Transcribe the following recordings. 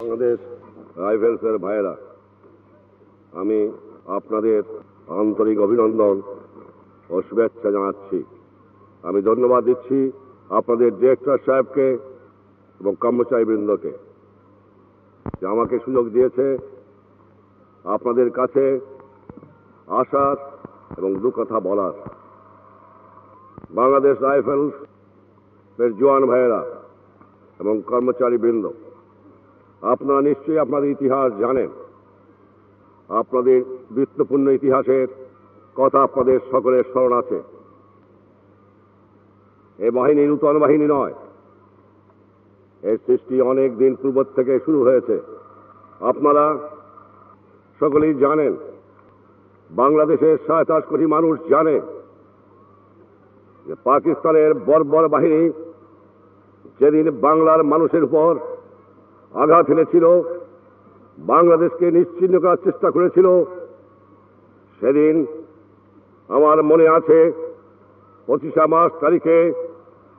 বাংলাদেশ রাইফেলসের ভাইয়েরা, আমি আপনাদের আন্তরিক অভিনন্দন ও শুভেচ্ছা জানাচ্ছি। আমি ধন্যবাদ দিচ্ছি আপনাদের ডিরেক্টর সাহেবকে এবং কর্মচারীবৃন্দকে যে আমাকে সুযোগ দিয়েছে আপনাদের কাছে আসার এবং দু কথা বলার। বাংলাদেশ রাইফেলস এর জোয়ান ভাইয়েরা এবং কর্মচারীবৃন্দ আপনারা নিশ্চয়ই আপনাদের ইতিহাস জানেন। আপনাদের বৃত্তপূর্ণ ইতিহাসের কথা আপনাদের সকলের স্মরণ আছে। এ বাহিনী নূতন বাহিনী নয়। এর সৃষ্টি অনেক দিন পূর্ব থেকে শুরু হয়েছে। আপনারা সকলেই জানেন, বাংলাদেশের সাতাশ কোটি মানুষ জানে যে পাকিস্তানের বর্বর বাহিনী যেদিন বাংলার মানুষের উপর আঘাত এনেছিল, বাংলাদেশকে নিশ্চিন্ন করার চেষ্টা করেছিল। সেদিন আমার মনে আছে, পঁচিশা মার্চ তারিখে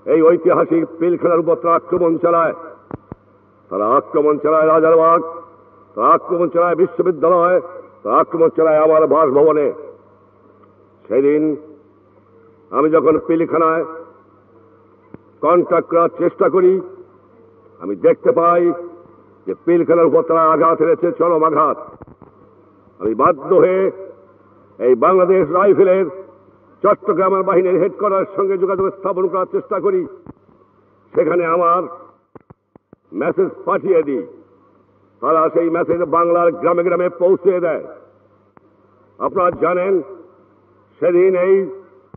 এই ঐতিহাসিক পিলখানার উপর তারা আক্রমণ চালায়। তারা আক্রমণ চালায় রাজারবাগ, তারা আক্রমণ চালায় বিশ্ববিদ্যালয়, তারা আক্রমণ চালায় আমার বাসভবনে। সেদিন আমি যখন পিলখানায় কন্ট্যাক্ট করার চেষ্টা করি, আমি দেখতে পাই যে পিলখানার উপর তারা আঘাত এনেছে, চরম আঘাত। আমি বাধ্য হয়ে এই বাংলাদেশ রাইফেলের চট্টগ্রামের বাহিনীর হেডকোয়ার্টারের সঙ্গে যোগাযোগ স্থাপন করার চেষ্টা করি। সেখানে আমার মেসেজ পাঠিয়ে দিই। তারা সেই মেসেজ বাংলার গ্রামে গ্রামে পৌঁছে দেয়। আপনারা জানেন, সেদিন এই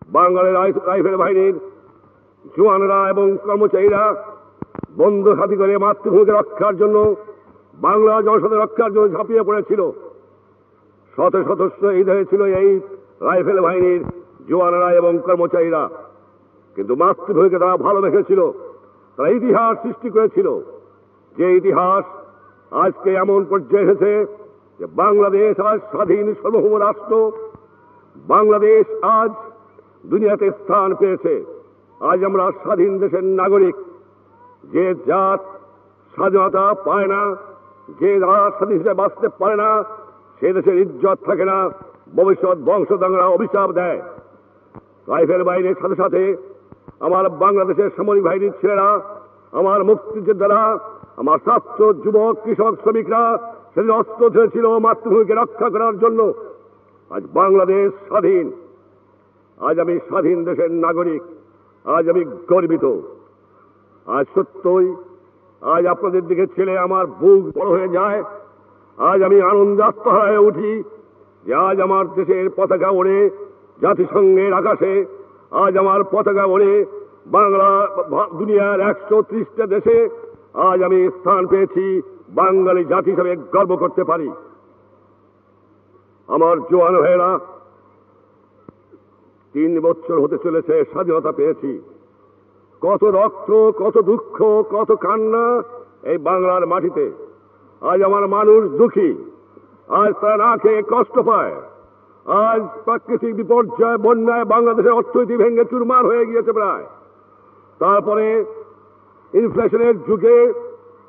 বাঙালি রাইফেল বাহিনীর জোয়ানরা এবং কর্মচারীরা বন্ধু সাথী করে মাতৃভূমিকে রক্ষার জন্য বাংলা জনসাধারণ রক্ষার জন্য ঝাঁপিয়ে পড়েছিল। শত সদস্য এই ছিল এই রাইফেল বাহিনীর জোয়ানরা এবং কর্মচারীরা। কিন্তু মাতৃভূমিকে তারা ভালো ভালোবেসেছিল তারা ইতিহাস সৃষ্টি করেছিল। যে ইতিহাস আজকে এমন পর্যায়ে এসেছে যে বাংলাদেশ আজ স্বাধীন সার্বভৌম রাষ্ট্র। বাংলাদেশ আজ দুনিয়াতে স্থান পেয়েছে। আজ আমরা স্বাধীন দেশের নাগরিক। যে জাত স্বাধীনতা পায় না, যে রাত স্বাধীন হিসেবে বাঁচতে পারে না, সে দেশের ইজ্জত থাকে না, ভবিষ্যৎ বংশধরা অভিশাপ দেয়। রাইফেল বাহিনীর সাথে সাথে আমার বাংলাদেশের সামরিক বাহিনীর ছেলেরা, আমার মুক্তিযোদ্ধারা, আমার ছাত্র যুবক, কৃষক, শ্রমিকরা সেদিন অস্ত্র ধরেছিল মাতৃভূমিকে রক্ষা করার জন্য। আজ বাংলাদেশ স্বাধীন। আজ আমি স্বাধীন দেশের নাগরিক। আজ আমি গর্বিত। আজ সত্যই, আজ আপনাদের দিকে ছেলে আমার বুক বড় হয়ে যায়। আজ আমি আনন্দ আত্মহারা হয়ে উঠি যে আজ আমার দেশের পতাকা ওড়ে, জাতিসংঘের আকাশে। আজ আমার পতাকা ওড়ে বাংলা দুনিয়ার একশো ত্রিশটা দেশে। আজ আমি স্থান পেয়েছি বাঙালি জাতি হিসাবে গর্ব করতে পারি। আমার জোয়ান ভাইয়েরা, তিন বছর হতে চলেছে স্বাধীনতা পেয়েছি। কত রক্ত, কত দুঃখ, কত কান্না এই বাংলার মাটিতে। আজ আমার মানুষ দুঃখী। আজ তারা না খেয়ে কষ্ট পায়। আজ প্রাকৃতিক বিপর্যয়, বন্যায় বাংলাদেশের অর্থনীতি ভেঙে চুরমার হয়ে গিয়েছে প্রায়। তারপরে ইনফ্লেশনের যুগে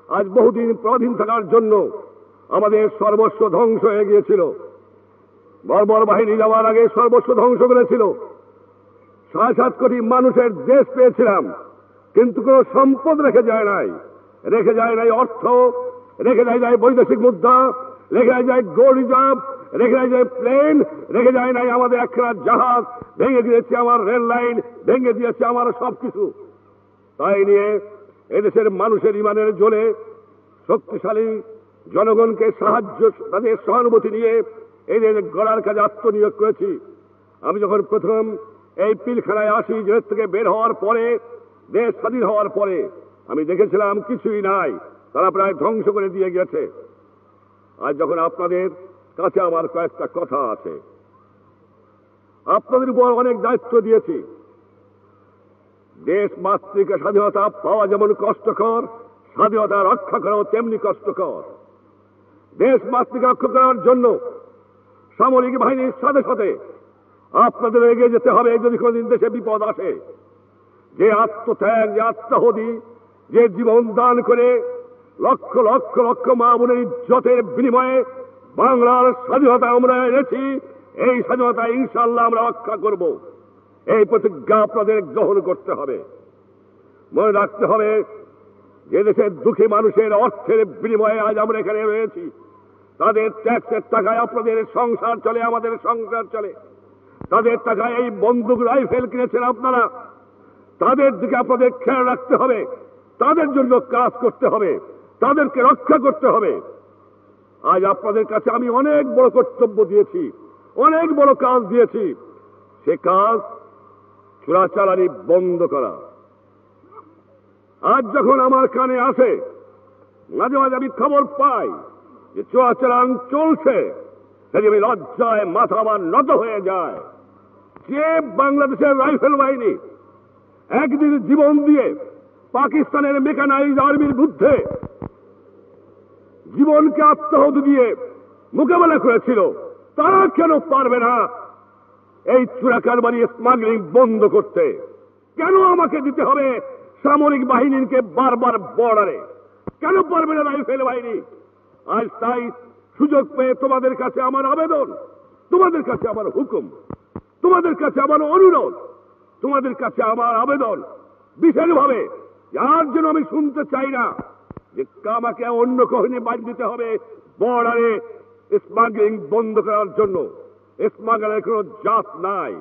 আজ বহুদিন পরাধীন থাকার জন্য আমাদের সর্বস্ব ধ্বংস হয়ে গিয়েছিল। বর্বর বাহিনী যাওয়ার আগে সর্বস্ব ধ্বংস করেছিল। সাড়ে সাত কোটি মানুষের দেশ পেয়েছিলাম, কিন্তু কোনো সম্পদ রেখে যায় নাই। রেখে যায় নাই অর্থ, রেখে যায় যায় বৈদেশিক মুদ্রা, রেখে যায় যায় গো রিজার্ভ, রেখে যায় যায় প্লেন, রেখে যায় নাই আমাদের একখানা জাহাজ, ভেঙে দিয়েছে আমার রেল লাইন, ভেঙে দিয়েছে আমার সবকিছু। তাই নিয়ে এদেশের মানুষের ইমানের জোরে শক্তিশালী জনগণকে সাহায্য, তাদের সহানুভূতি নিয়ে এদের গড়ার কাজে আত্মনিয়োগ করেছি। আমি যখন প্রথম এই পিলখানায় আসি জেল থেকে বের হওয়ার পরে, দেশ স্বাধীন হওয়ার পরে, আমি দেখেছিলাম কিছুই নাই। তারা প্রায় ধ্বংস করে দিয়ে গেছে। আর যখন আপনাদের কাছে আমার কয়েকটা কথা আছে, আপনাদের উপর অনেক দায়িত্ব দিয়েছি। দেশ মাতৃকা স্বাধীনতা পাওয়া যেমন কষ্টকর, স্বাধীনতা রক্ষা করাও তেমনি কষ্টকর। দেশ মাতৃকা রক্ষা করার জন্য সামরিক বাহিনীর সাথে সাথে আপনাদের এগিয়ে যেতে হবে যদি কোনদিন দেশে বিপদ আসে। যে আত্মত্যাগ, যে আত্মাহতি, যে জীবন দান করে লক্ষ লক্ষ লক্ষ মা বোনের ইজ্জতের বিনিময়ে বাংলার স্বাধীনতা আমরা এনেছি, এই স্বাধীনতা ইনশাল্লাহ আমরা রক্ষা করব। এই প্রতিজ্ঞা আপনাদের গ্রহণ করতে হবে। মনে রাখতে হবে, যে দেশের দুঃখী মানুষের অর্থের বিনিময়ে আজ আমরা এখানে রয়েছি। তাদের ট্যাক্সের টাকায় আপনাদের সংসার চলে, আমাদের সংসার চলে। তাদের টাকায় এই বন্দুক রাইফেল কিনেছেন আপনারা। তাদের দিকে আপনাদের খেয়াল রাখতে হবে। তাদের জন্য কাজ করতে হবে। তাদেরকে রক্ষা করতে হবে। আজ আপনাদের কাছে আমি অনেক বড় কর্তব্য দিয়েছি, অনেক বড় কাজ দিয়েছি। সে কাজ চোরাচালানি বন্ধ করা। আজ যখন আমার কানে আসে, মাঝে মাঝে আমি খবর পাই যে চোরাচালান চলছে। সেটি আমি লজ্জায় মাথা আমার নত হয়ে যায়। যে বাংলাদেশের রাইফেল বাহিনী একদিন জীবন দিয়ে পাকিস্তানের মেকানাইজ আর্মির বিরুদ্ধে জীবনকে আত্মাহুতি দিয়ে মোকাবেলা করেছিল, তারা কেন পারবে না এই চোরাকারবারি স্মাগলিং বন্ধ করতে? কেন আমাকে দিতে হবে সামরিক বাহিনীকে বারবার বর্ডারে? কেন পারবে না রাইফেল বাহিনী? আজ তাই সুযোগ পেয়ে তোমাদের কাছে আমার আবেদন, তোমাদের কাছে আমার হুকুম, তোমাদের কাছে আমার অনুরোধ, তোমাদের কাছে আমার আবেদন। বিশেষভাবে, যার জন্য আমি শুনতে চাই না, যে আমাকে অন্য কহিনী বাদ দিতে হবে বর্ডারে স্মাগলিং বন্ধ করার জন্য। স্মাগলের কোনো জাত নাই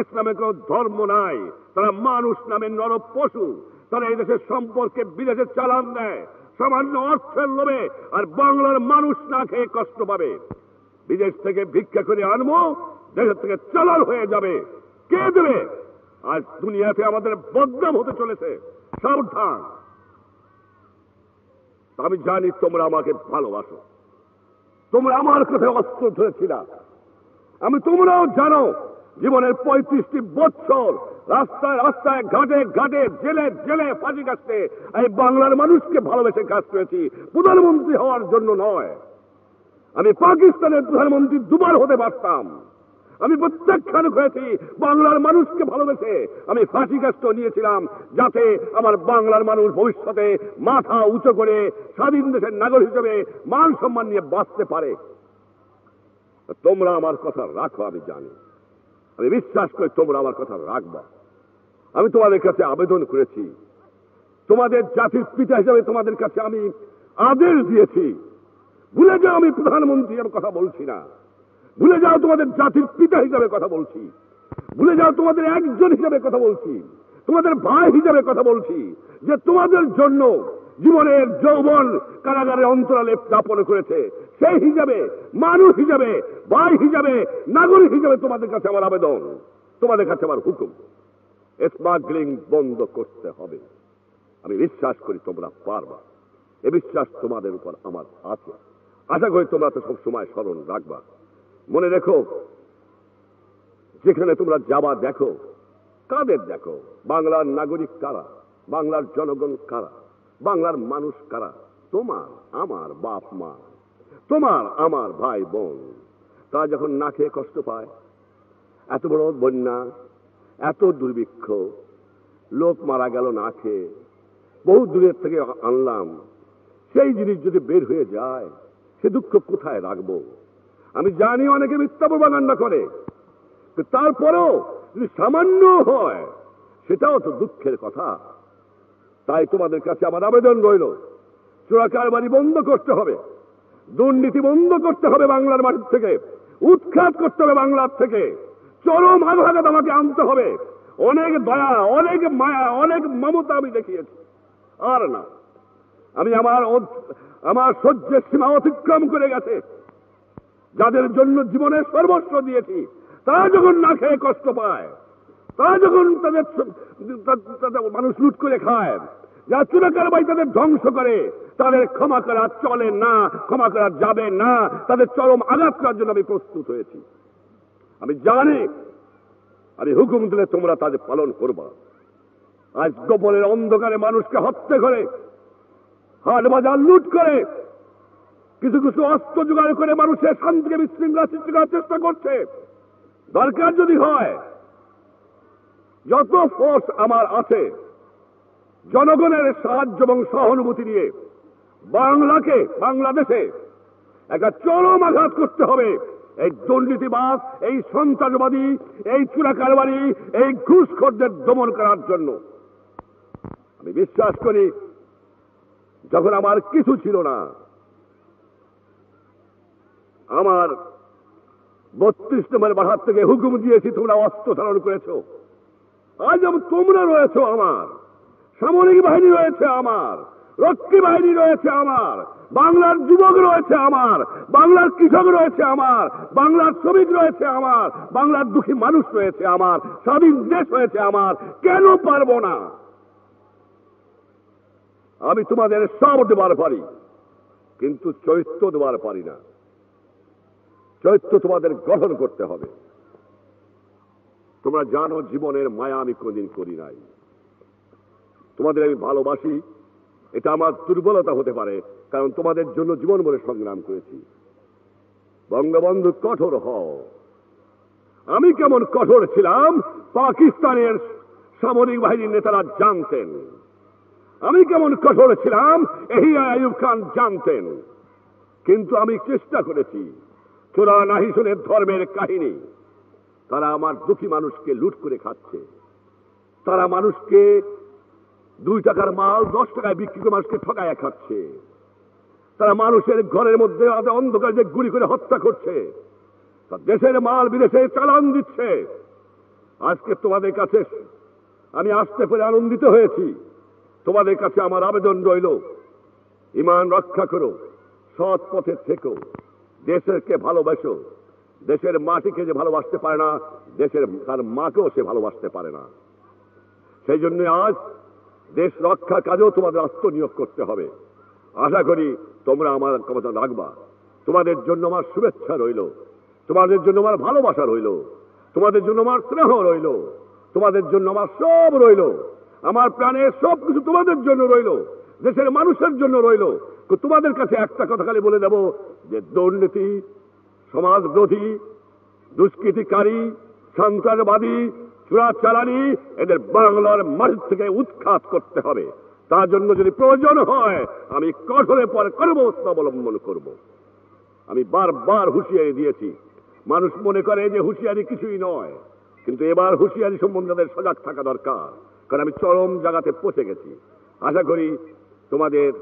ইসলামের কোনো ধর্ম নাই। তারা মানুষ নামে নর পশু তারা এই দেশের সম্পর্কে বিদেশে চালান দেয়। সামান্য অর্থের লোভে আর বাংলার মানুষ না খেয়ে কষ্ট পাবে। বিদেশ থেকে ভিক্ষা করে আনব, দেশের থেকে চালান হয়ে যাবে। কে দেবে? আজ দুনিয়াতে আমাদের বদনাম হতে চলেছে। সাবধান। আমি জানি তোমরা আমাকে ভালোবাসো। তোমরা আমার কথা অস্ত্র ধরেছিলা। আমি তোমরাও জানো জীবনের পঁয়ত্রিশটি বছর রাস্তায় রাস্তায়, ঘাটে ঘাটে, জেলে জেলে ফাঁসি কাটতে এই বাংলার মানুষকে ভালোবেসে কাজ করেছি, প্রধানমন্ত্রী হওয়ার জন্য নয়। আমি পাকিস্তানের প্রধানমন্ত্রী দুবার হতে পারতাম। আমি প্রত্যাখ্যান করেছি, বাংলার মানুষকে ভালোবেসে আমি ফাঁসি কাষ্ট নিয়েছিলাম, যাতে আমার বাংলার মানুষ ভবিষ্যতে মাথা উঁচু করে স্বাধীন দেশের নাগরিক হিসেবে মান সম্মান নিয়ে বাঁচতে পারে। তোমরা আমার কথা রাখো, আমি জানি। আমি বিশ্বাস করি তোমরা আমার কথা রাখবা। আমি তোমাদের কাছে আবেদন করেছি। তোমাদের জাতির পিতা হিসেবে তোমাদের কাছে আমি আদেশ দিয়েছি। ভুলে যাও আমি প্রধানমন্ত্রী এর কথা বলছি না। ভুলে যাও তোমাদের জাতির পিতা হিসাবে কথা বলছি। ভুলে যাও তোমাদের একজন হিসাবে কথা বলছি। তোমাদের ভাই হিসাবে কথা বলছি যে তোমাদের জন্য জীবনের যৌবন কারাগারে অন্তরালে যাপন করেছে। সেই হিসাবে, মানুষ হিসাবে, ভাই হিসাবে, নাগরিক হিসাবে তোমাদের কাছে আমার আবেদন। তোমাদের কাছে আমার হুকুম। স্মাগলিং বন্ধ করতে হবে। আমি বিশ্বাস করি তোমরা পারবা। এ বিশ্বাস তোমাদের উপর আমার আছে। আশা করি তোমরা তো সবসময় স্মরণ রাখবা। মনে রেখো, যেখানে তোমরা যাবা দেখো, কাদের দেখো, বাংলার নাগরিক কারা, বাংলার জনগণ কারা, বাংলার মানুষ কারা, তোমার, আমার বাপ মা তোমার আমার ভাই বোন, তারা যখন না খেয়ে কষ্ট পায়, এত বড় বন্যা, এত দুর্ভিক্ষ, লোক মারা গেল না খেয়ে, বহু দূরের থেকে আনলাম, সেই জিনিস যদি বের হয়ে যায়, সে দুঃখ কোথায় রাখব? আমি জানি অনেকে মিথ্যা প্রবাগান্ডা করে তারপরেও যদি সামান্য হয়, সেটাও তো দুঃখের কথা। তাই তোমাদের কাছে আমার আবেদন রইল, চোরাকারবারি বন্ধ করতে হবে। দুর্নীতি বন্ধ করতে হবে বাংলার মাটির থেকে। উৎখাত করতে হবে বাংলার থেকে। চরম আঘাত আমাকে আনতে হবে। অনেক দয়া, অনেক মায়া, অনেক মমতা আমি দেখিয়েছি। আর না, আমি আমার আমার সহ্যের সীমা অতিক্রম করে গেছে। যাদের জন্য জীবনের সর্বস্ব দিয়েছি, তারা যখন না খেয়ে কষ্ট পায়, তারা যখন তাদের মানুষ লুট করে খায় যা চুরাকার বাই তাদের ধ্বংস করে তাদের ক্ষমা করা চলে না, ক্ষমা করা যাবে না, তাদের চরম আঘাত করার জন্য আমি প্রস্তুত হয়েছি। আমি জানি, আমি হুকুম দিলে তোমরা তাদের পালন করবা। আজ গোপনের অন্ধকারে মানুষকে হত্যা করে, হাট বাজার লুট করে, কিছু কিছু অস্ত্র জোগাড় করে মানুষের শান্তিকে বিশৃঙ্খলা সৃষ্টি করার চেষ্টা করছে। দরকার যদি হয়, যত ফোর্স আমার আছে, জনগণের সাহায্য এবং সহানুভূতি নিয়ে বাংলাকে, বাংলাদেশে একটা চরম আঘাত করতে হবে। এই দুর্নীতিবাদ এই সন্ত্রাসবাদী, এই চূড়া কারবারি এই ঘুষখোরদের দমন করার জন্য। আমি বিশ্বাস করি, যখন আমার কিছু ছিল না, আমার বত্রিশ নম্বর বাহার থেকে হুকুম দিয়েছি, তোমরা অস্ত্র ধারণ করেছ। আজ তোমরা রয়েছো আমার। সামরিক বাহিনী রয়েছে আমার। রক্ষী বাহিনী রয়েছে আমার, বাংলার যুবক রয়েছে আমার, বাংলার কৃষক রয়েছে আমার, বাংলার শ্রমিক রয়েছে আমার, বাংলার দুঃখী মানুষ রয়েছে আমার, স্বাধীন দেশ হয়েছে আমার, কেন পারব না? আমি তোমাদের সব দেবার পারি, কিন্তু চৈত্য দেবার পারি না। চৈত্য তোমাদের গঠন করতে হবে। তোমরা জানো জীবনের মায়া আমি কোনদিন করি নাই। তোমাদের আমি ভালোবাসি এটা আমার দুর্বলতা হতে পারে, কারণ তোমাদের জন্য জীবন বলে সংগ্রাম করেছি। বঙ্গবন্ধু কঠোর হও। আমি কেমন কঠোর ছিলাম, পাকিস্তানের সামরিক বাহিনীর নেতারা জানতেন। আমি কেমন কঠোর ছিলাম, এহিয়া আয়ুব খান জানতেন। কিন্তু আমি চেষ্টা করেছি চোরা নাহিসনের ধর্মের কাহিনী। তারা আমার দুঃখী মানুষকে লুট করে খাচ্ছে। তারা মানুষকে দুই টাকার মাল দশ টাকায় বিক্রি করে মানুষকে ঠকায় খাচ্ছে। তারা মানুষের ঘরের মধ্যে অন্ধকার যে গুলি করে হত্যা করছে দেশের মাল বিদেশে চালান দিচ্ছে। আজকে তোমাদের কাছে আমি আসতে পেরে আনন্দিত হয়েছি। তোমাদের কাছে আমার আবেদন রইল, ইমান রক্ষা করো, সৎ পথে থেকো, দেশেরকে ভালোবাসো, দেশের মাটিকে যে ভালোবাসতে পারে না, দেশের তার মাকেও সে ভালোবাসতে পারে না। সেই জন্য আজ দেশ রক্ষার কাজেও তোমাদের আত্মনিয়োগ করতে হবে। আশা করি তোমরা আমার ক্ষমতা রাখবা। তোমাদের জন্য আমার শুভেচ্ছা রইল। তোমাদের জন্য আমার ভালোবাসা রইল। তোমাদের জন্য আমার স্নেহ রইল। তোমাদের জন্য আমার সব রইল। আমার প্রাণের সব কিছু তোমাদের জন্য রইল। দেশের মানুষের জন্য রইল। তোমাদের কাছে একটা কথা খালি বলে দেব, যে দুর্নীতি সমাজবিরোধী দুষ্কৃতিকারী, সন্ত্রাসবাদী চোরাচালানি এদের বাংলার মাটি থেকে উৎখাত করতে হবে। তার জন্য যদি প্রয়োজন হয়, আমি কঠোরে পরে কর্মবস্থা অবলম্বন করব। আমি বারবার হুঁশিয়ারি দিয়েছি। মানুষ মনে করে যে হুঁশিয়ারি কিছুই নয়, কিন্তু এবার হুঁশিয়ারি সম্বন্ধে তাদের সজাগ থাকা দরকার, কারণ আমি চরম জায়গাতে পৌঁছে গেছি। আশা করি তোমাদের,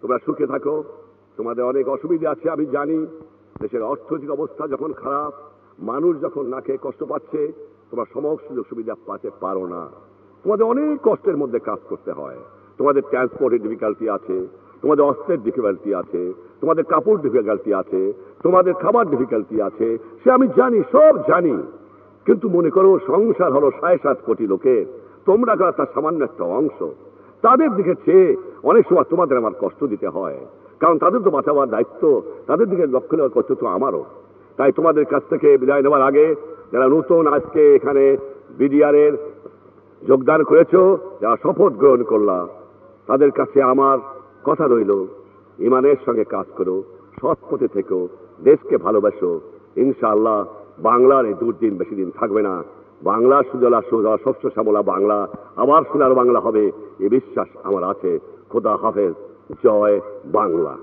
তোমরা সুখে থাকো। তোমাদের অনেক অসুবিধা আছে, আমি জানি। দেশের অর্থনৈতিক অবস্থা যখন খারাপ, মানুষ যখন না খেয়ে কষ্ট পাচ্ছে তোমরা সমস্ত সুযোগ সুবিধা পাতে পারো না। তোমাদের অনেক কষ্টের মধ্যে কাজ করতে হয়। তোমাদের ট্রান্সপোর্টের ডিফিকাল্টি আছে, তোমাদের অস্ত্রের ডিফিকাল্টি আছে, তোমাদের কাপড় ডিফিকাল্টি আছে, তোমাদের খাবার ডিফিকাল্টি আছে, সে আমি জানি, সব জানি। কিন্তু মনে করো, সংসার হলো সাড়ে সাত কোটি লোকের। তোমরা তার সামান্য একটা অংশ, তাদের দিকে চেয়ে অনেক সময় তোমাদের আমার কষ্ট দিতে হয়। কারণ তাদের তো বাঁচাবার দায়িত্ব, তাদের দিকে লক্ষ্য নেওয়ার কর্তব্য তো আমারও। তাই তোমাদের কাছ থেকে বিদায় নেওয়ার আগে যারা নতুন আজকে এখানে বিডিআরের যোগদান করেছ, যারা শপথ গ্রহণ করলা, তাদের কাছে আমার কথা রইল। ইমানের সঙ্গে কাজ করো, সৎ পথে থেকো, দেশকে ভালোবাসো। ইনশাআল্লাহ বাংলার এই দুর্দিন বেশি দিন থাকবে না। বাংলা সুজলা সুজলা শস্য শ্যামলা বাংলা, আবার সোনার বাংলা হবে, এ বিশ্বাস আমার আছে। খোদা হাফেজ, জয় বাংলা।